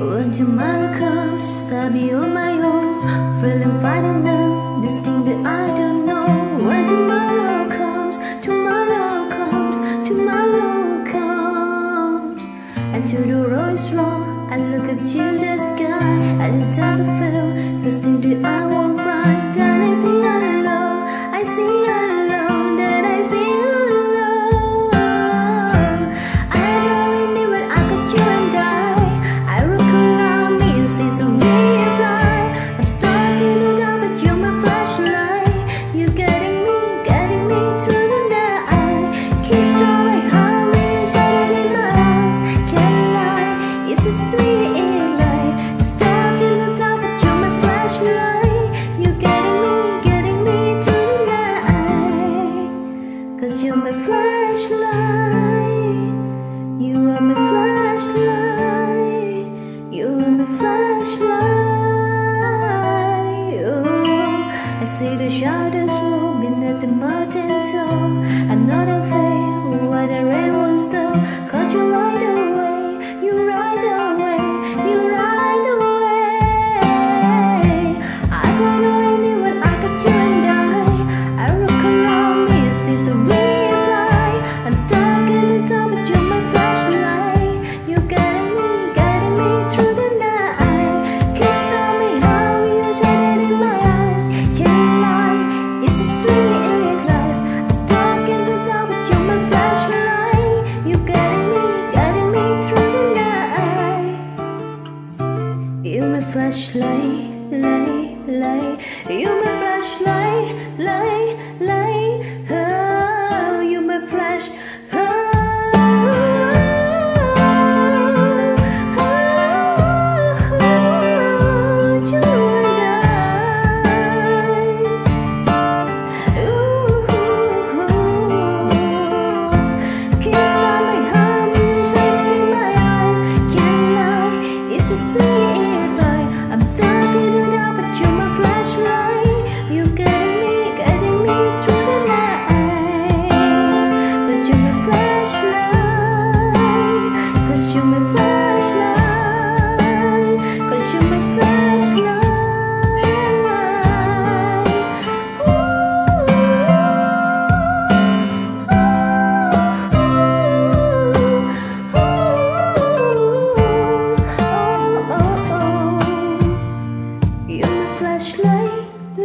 When tomorrow comes, I'll be on my own. Feeling fine enough, this thing that I don't know. When tomorrow comes, tomorrow comes, tomorrow comes. Until the road is wrong, I look up to the sky. I didn't ever feel, this thing that I until another thing, where the rain was You my flashlight, light, light. You my flashlight, light.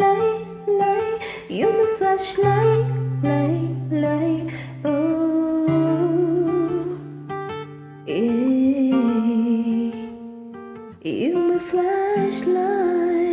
lay lay you my flashlight lay lay oh, yeah. you my flashlight